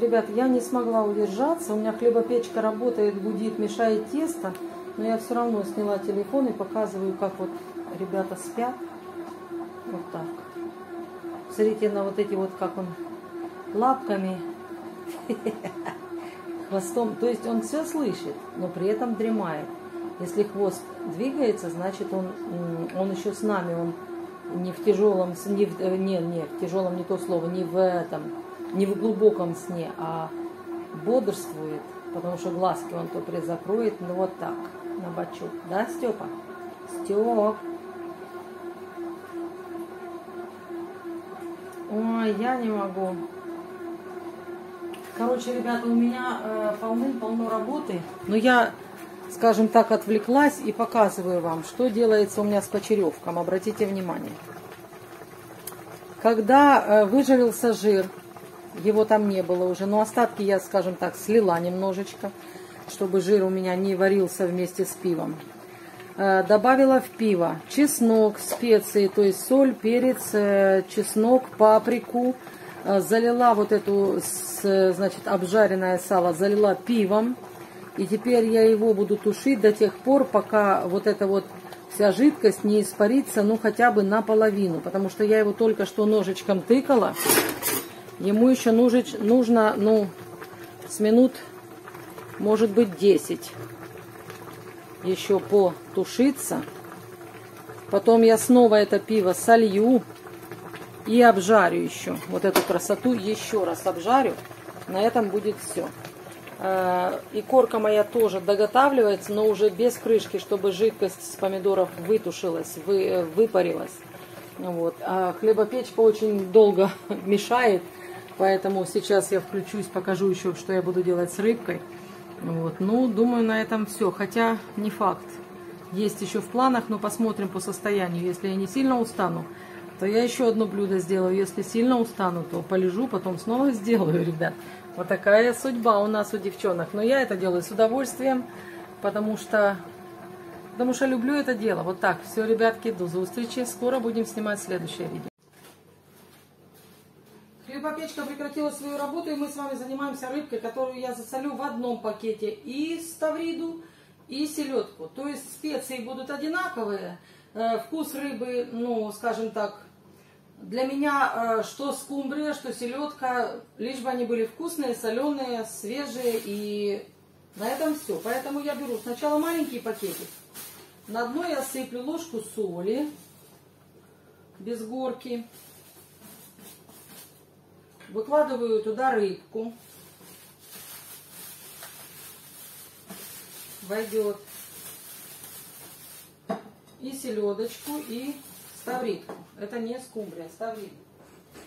Ребят, я не смогла удержаться. У меня хлебопечка работает, гудит, мешает тесто. Но я все равно сняла телефон и показываю, как вот ребята спят. Вот так. Смотрите на вот эти вот, как он лапками, хвостом. То есть он все слышит, но при этом дремает. Если хвост двигается, значит он, он еще с нами, он не в тяжелом, не в, э, не, не, в тяжелом не то слово, не в этом, не в глубоком сне, а бодрствует, потому что глазки он то призакроет, ну вот так, на бочок. Да, Степа? Степ. Ой, я не могу. Короче, ребята, у меня э, полным-полно работы. Но я, скажем так, отвлеклась и показываю вам, что делается у меня с почеревком. Обратите внимание. Когда э, выжарился жир, его там не было уже, но остатки я, скажем так, слила немножечко, чтобы жир у меня не варился вместе с пивом. Э, добавила в пиво чеснок, специи, то есть соль, перец, э, чеснок, паприку. Э, залила вот эту, значит, обжаренное сало, залила пивом. И теперь я его буду тушить до тех пор, пока вот эта вот вся жидкость не испарится, ну, хотя бы наполовину. Потому что я его только что ножичком тыкала. Ему еще нужно, ну, с минут, может быть, 10 еще потушиться. Потом я снова это пиво солью и обжарю еще. Вот эту красоту еще раз обжарю. На этом будет все. Э, и корка моя тоже доготавливается, но уже без крышки, чтобы жидкость с помидоров вытушилась, вы, выпарилась. Вот. А хлебопечка очень долго мешает, поэтому сейчас я включусь, покажу еще, что я буду делать с рыбкой. Вот. Ну, думаю, на этом все. Хотя не факт. Есть еще в планах, но посмотрим по состоянию. Если я не сильно устану, то я еще одно блюдо сделаю. Если сильно устану, то полежу, потом снова сделаю, ребят. Вот такая судьба у нас у девчонок. Но я это делаю с удовольствием, потому что, потому что люблю это дело. Вот так. Все, ребятки, до встречи. Скоро будем снимать следующее видео. Хлебопечка прекратила свою работу, и мы с вами занимаемся рыбкой, которую я засолю в одном пакете и ставриду, и селедку. То есть специи будут одинаковые, э, вкус рыбы, ну, скажем так, для меня э, что скумбрия, что селедка, лишь бы они были вкусные, соленые, свежие, и на этом все. Поэтому я беру сначала маленький пакетик, на дно я сыплю ложку соли без горки, Выкладываю туда рыбку. Войдет. И селедочку, и ставритку. Это не скумбрия, ставрит.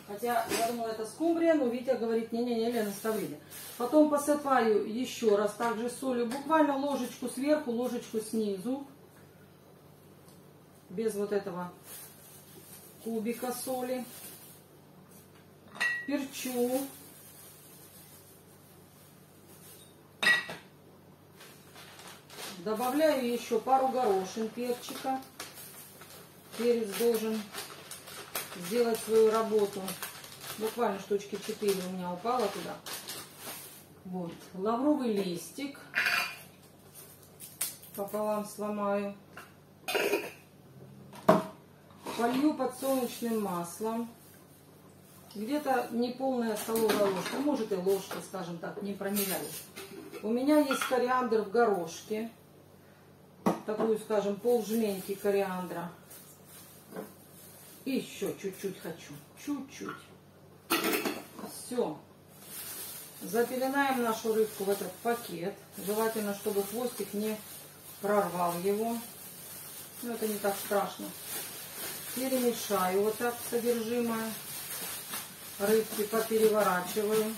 Хотя я думала, это скумбрия, но Витя говорит, не-не-не, Лена, ставрили. Потом посыпаю еще раз также солью, буквально ложечку сверху, ложечку снизу. Без вот этого кубика соли перчу. Добавляю еще пару горошин перчика. Перец должен сделать свою работу. Буквально штучки 4 у меня упало туда. Вот. Лавровый листик. Пополам сломаю. Полью подсолнечным маслом где-то неполная столовая ложка, может и ложка, скажем так, не промеряю. У меня есть кориандр в горошке, такую, скажем, пол жменьки кориандра. И еще чуть-чуть хочу, чуть-чуть. Все. Запеленаем нашу рыбку в этот пакет. Желательно, чтобы хвостик не прорвал его. Но это не так страшно. Перемешаю вот так содержимое рыбки попереворачиваю.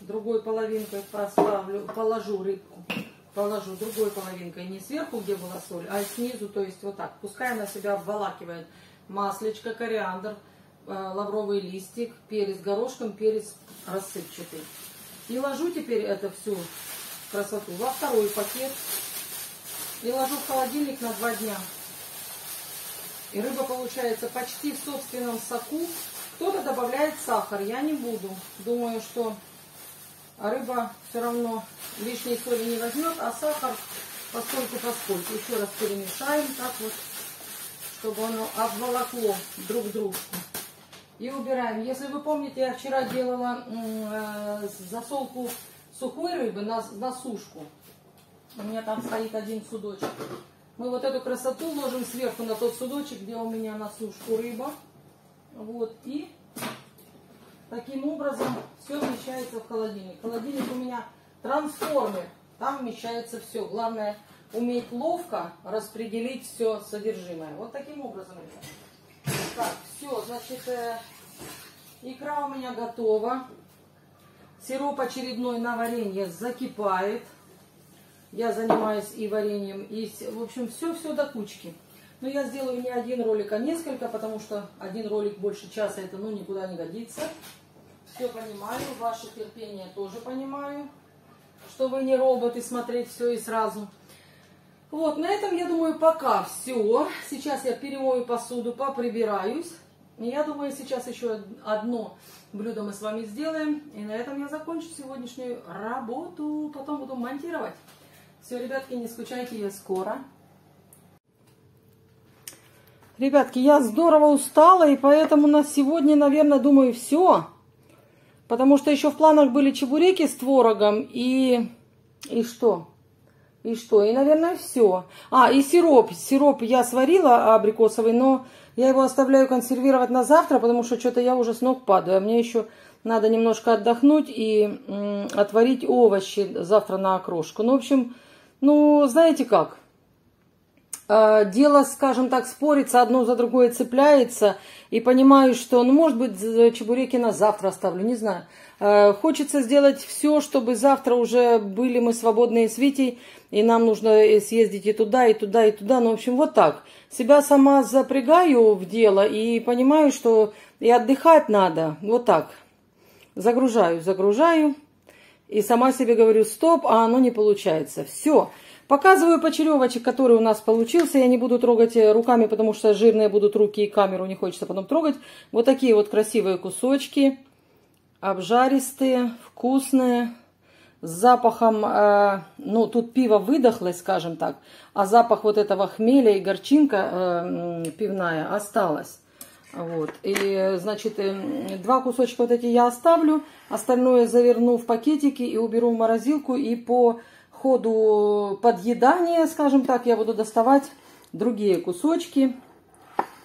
Другой половинкой поставлю, положу рыбку. Положу другой половинкой. Не сверху, где была соль, а снизу, то есть вот так. Пускай она себя обволакивает. Маслечко, кориандр, э, лавровый листик, перец горошком, перец рассыпчатый. И ложу теперь это всю красоту во второй пакет. И ложу в холодильник на два дня. И рыба получается почти в собственном соку, Кто-то добавляет сахар, я не буду. Думаю, что рыба все равно лишней соли не возьмет, а сахар поскольку поскольку. Еще раз перемешаем так вот, чтобы оно обволокло друг дружку. И убираем. Если вы помните, я вчера делала э, засолку сухой рыбы на, на сушку. У меня там стоит один судочек. Мы вот эту красоту ложим сверху на тот судочек, где у меня на сушку рыба. Вот. И таким образом все вмещается в холодильник. Холодильник у меня трансформер. Там вмещается все. Главное уметь ловко распределить все содержимое. Вот таким образом. Так, все, значит, э, икра у меня готова. Сироп очередной на варенье закипает. Я занимаюсь и вареньем, и, в общем, все-все до кучки. Но я сделаю не один ролик, а несколько, потому что один ролик больше часа, это ну никуда не годится. Все понимаю, ваше терпение тоже понимаю что вы не роботы смотреть все и сразу. Вот, на этом, я думаю, пока все. Сейчас я перемою посуду, поприбираюсь. Я думаю, сейчас еще одно блюдо мы с вами сделаем. И на этом я закончу сегодняшнюю работу. Потом буду монтировать. Все, ребятки, не скучайте, я скоро. Ребятки, я здорово устала, и поэтому на сегодня, наверное, думаю, все. Потому что еще в планах были чебуреки с творогом и... И что? И что? И, наверное, все. А, и сироп. Сироп я сварила абрикосовый, но я его оставляю консервировать на завтра, потому что что-то я уже с ног падаю. А мне еще надо немножко отдохнуть и отварить овощи завтра на окрошку. Ну, в общем, ну, знаете как? А, дело, скажем так, спорится, одно за другое цепляется, и понимаю, что, ну, может быть, чебуреки на завтра оставлю, не знаю. А, хочется сделать все, чтобы завтра уже были мы свободные с Витей, и нам нужно съездить и туда, и туда, и туда. Ну, в общем, вот так. Себя сама запрягаю в дело и понимаю, что и отдыхать надо. Вот так. Загружаю, загружаю. И сама себе говорю, стоп, а оно не получается. Все. Показываю почеревочек, который у нас получился. Я не буду трогать э, руками, потому что жирные будут руки и камеру не хочется потом трогать. Вот такие вот красивые кусочки. Обжаристые, вкусные. С запахом, э, ну тут пиво выдохлось, скажем так. А запах вот этого хмеля и горчинка э, пивная осталась. Вот. И, значит, э, два кусочка вот эти я оставлю. Остальное заверну в пакетики и уберу в морозилку. И по ходу подъедания, скажем так, я буду доставать другие кусочки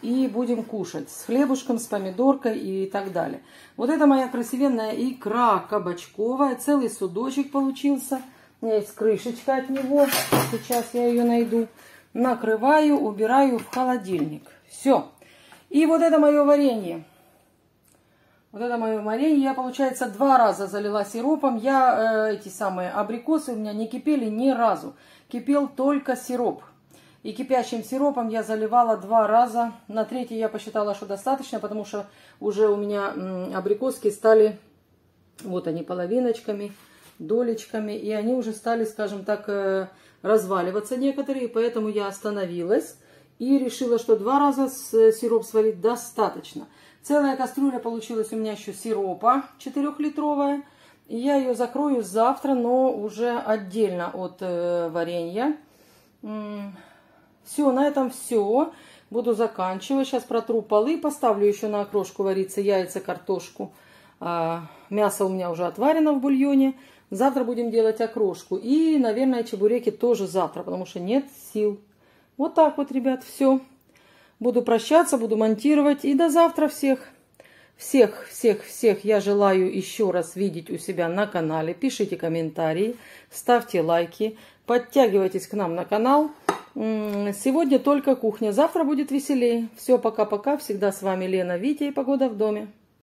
и будем кушать с хлебушком, с помидоркой и так далее. Вот это моя красивенная икра кабачковая, целый судочек получился. У меня есть крышечка от него, сейчас я ее найду. Накрываю, убираю в холодильник. Все. И вот это мое варенье. Вот это мое варенье. Я, получается, два раза залила сиропом. Я, э, эти самые абрикосы у меня не кипели ни разу. Кипел только сироп. И кипящим сиропом я заливала два раза. На третий я посчитала, что достаточно, потому что уже у меня абрикоски стали, вот они, половиночками, долечками. И они уже стали, скажем так, э, разваливаться некоторые. Поэтому я остановилась и решила, что два раза сироп сварить достаточно. Целая кастрюля получилась у меня еще сиропа 4-литровая. И я ее закрою завтра, но уже отдельно от э, варенья. Все, на этом все. Буду заканчивать. Сейчас протру полы, поставлю еще на окрошку вариться яйца, картошку. А, мясо у меня уже отварено в бульоне. Завтра будем делать окрошку. И, наверное, чебуреки тоже завтра, потому что нет сил. Вот так вот, ребят, все. Буду прощаться, буду монтировать. И до завтра всех. Всех, всех, всех я желаю еще раз видеть у себя на канале. Пишите комментарии, ставьте лайки, подтягивайтесь к нам на канал. Сегодня только кухня, завтра будет веселее. Все, пока-пока. Всегда с вами Лена, Витя и Погода в доме.